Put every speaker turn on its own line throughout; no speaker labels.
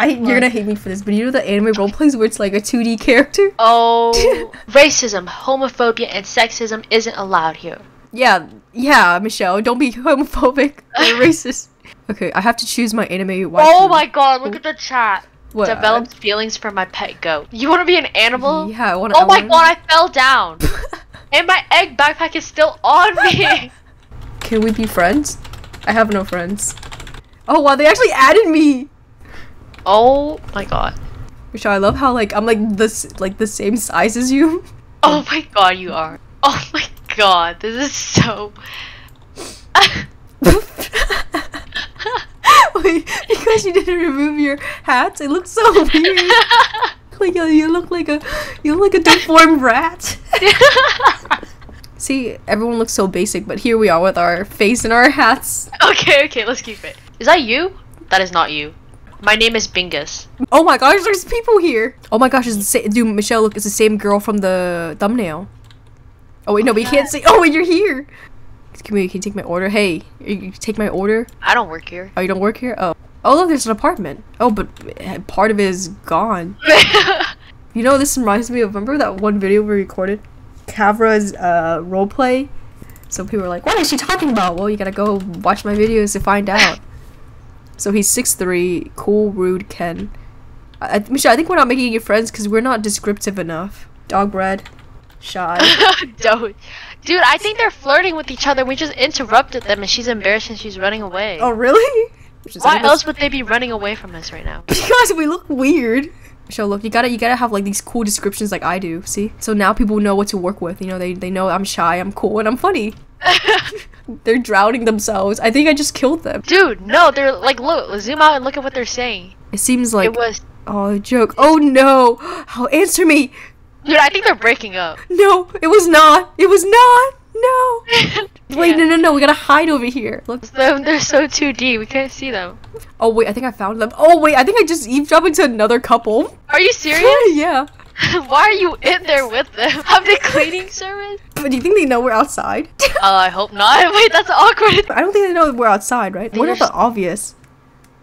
I you're gonna hate me for this, but you know the anime role plays where it's like a 2D character?
Oh, racism, homophobia, and sexism isn't allowed here.
Yeah, yeah, Michelle, don't be homophobic or racist. Okay, I have to choose my anime. waifu.
Oh my god, look at the chat.
What?
Developed feelings for my pet goat. You want to be an animal?
Yeah, I wanna.
Oh my god, I fell down. and my egg backpack is still on me.
Can we be friends? I have no friends. Oh wow, they actually added me.
Oh my god.
Michelle, I love how like I'm like this like the same size as you.
Oh my god, you are. Oh my god, this is so.
Wait, because you didn't remove your hats, it looks so weird. like uh, you look like a you look like a deformed rat. See, everyone looks so basic, but here we are with our face and our hats.
okay, okay, let's keep it. Is that you? That is not you. My name is Bingus.
Oh my gosh, there's people here. Oh my gosh, it's the same. Dude, Michelle, look, it's the same girl from the thumbnail. Oh wait, no, we can't see. Oh wait, you're here. Can we? Can you take my order? Hey, you take my order.
I don't work here.
Oh, you don't work here? Oh. Oh look, there's an apartment. Oh, but eh, part of it is gone. You know, this reminds me of remember that one video we recorded, Kavra's uh, roleplay. So people were like, "What is she talking about?" Well, you gotta go watch my videos to find out. So he's six three, cool, rude Ken. I, I- Michelle, I think we're not making you friends because we're not descriptive enough. Dog bread, shy.
don't. Dude, I think they're flirting with each other. We just interrupted them and she's embarrassed and she's running away.
oh really?
Why else would they be running away from us right now?
Because we look weird. Michelle, look, you gotta you gotta have like these cool descriptions like I do. See, so now people know what to work with. You know, they they know I'm shy, I'm cool, and I'm funny. They're drowning themselves. I think I just killed them.
Dude, no, they're like, look, zoom out and look at what they're saying.
It seems like
it was.
oh a joke. Oh no! Oh, answer me!
Dude, I think they're breaking up.
No, it was not. It was not. No. Wait, no, no, no. We gotta hide over here. Look.
Them, they're so 2D, we can't see them.
Oh wait, I think I found them. Oh wait, I think I just eavesdropped into another couple.
Are you serious?
yeah.
Why are you in there with them? Have they cleaning service?
But do you think they know we're outside?
Oh, I hope not. Wait, that's awkward.
I don't think they know we're outside, right? We're not that obvious.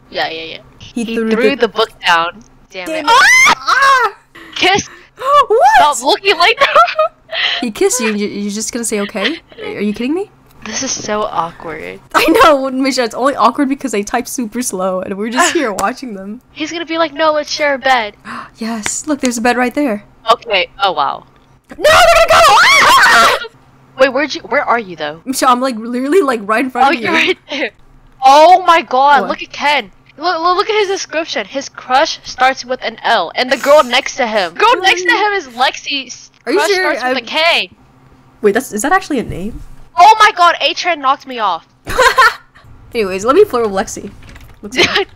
Yeah, yeah, yeah.
He,
He threw, the... book down. Damn,
Damn
it.
it. Ah!
Kiss.
what?
Stop looking like that.
He kissed you. and you- You're just gonna say okay? Are you kidding me?
This is so awkward.
I know, Misha. It's only awkward because they type super slow, and we're just here watching them.
He's gonna be like, no, let's share a bed.
Yes. Look, there's a bed right there.
Okay. Oh wow.
No, they're gonna go. Ah!
Wait, where'd you? Where are you though?
Michelle, I'm like literally like right in front
Oh,
of you.
Oh, you're right there. Oh my God!
What?
Look at Ken. Look, look, at his description. His crush starts with an L, and the girl next to him. Girl next to him is Lexi's
Are you
crush
sure?
starts with a
I'm-
K.
Wait, that's is that actually a name?
Oh my God! A Trend knocked me off.
Anyways, let me flirt with Lexi. Looks like-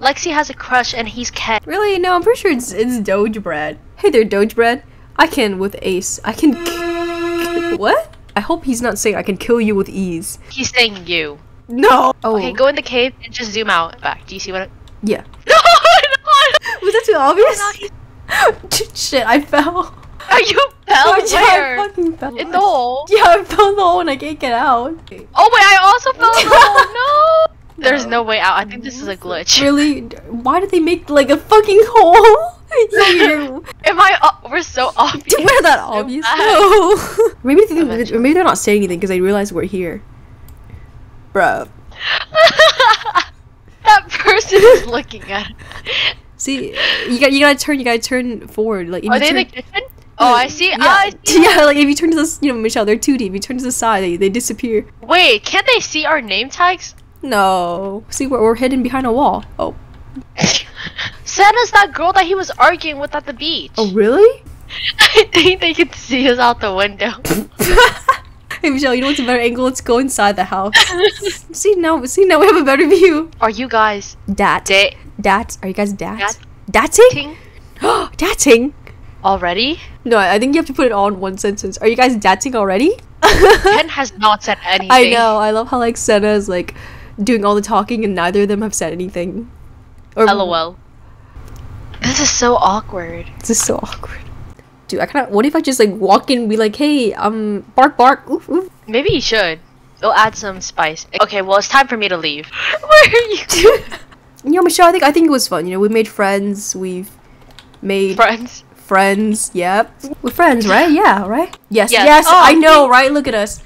Lexi has a crush, and he's Ken.
really? No, I'm pretty sure it's it's Doge Bread. Hey there, Doge Bread. I can with Ace. I can. K- what? I hope he's not saying I can kill you with ease.
He's saying you.
No. Oh.
Okay, go in the cave and just zoom out back. Do you see what? I-
Yeah.
Oh no, no,
Was that too oh obvious?
no, he's-
Shit, I fell.
Are you fell
Oh, yeah, I fucking fell.
In the hole.
Yeah, I fell in the hole and I can't get out.
Oh wait, I also fell in the hole. No. There's no way out. I think this is a glitch.
Really? Why did they make like a fucking hole?
Am I? Uh, we're so obvious.
We're that obvious. No. maybe they, maybe they're not saying anything because they realize we're here. Bruh.
that person is looking at.
See, you got you gotta turn. You gotta turn forward. Like
Are they in the kitchen? Oh, I see.
Oh, yeah,
I see.
yeah. Like if you turn to this, you know, Michelle, they're two D. If you turn to the side, they, they disappear.
Wait, can't they see our name tags?
No. See, we're, we're hidden behind a wall. Oh.
Santa's that girl that he was arguing with at the beach.
Oh really?
I think they can see us out the window.
hey Michelle, you know what's a better angle? Let's go inside the house. see now, see now we have a better view.
Are you guys
Dat, dat. Are you guys? Dat- Dating? dating?
Already?
No, I think you have to put it all in one sentence. Are you guys dating already?
Ken has not said anything.
I know. I love how like Senna is like doing all the talking and neither of them have said anything. Or
LOL. This is so awkward.
This is so awkward. Dude, I kind of. What if I just like walk in and be like, "Hey, um, bark, bark, oof, oof."
Maybe you should. It'll add some spice. Okay, well, it's time for me to leave. Where are you?
You know, Michelle, I think I think it was fun. You know, we made friends. We've made
Friends.
Friends. Yep, we're friends, right? Yeah, right. Yes, yes.
Yes. Oh,
I know, right? Look at us.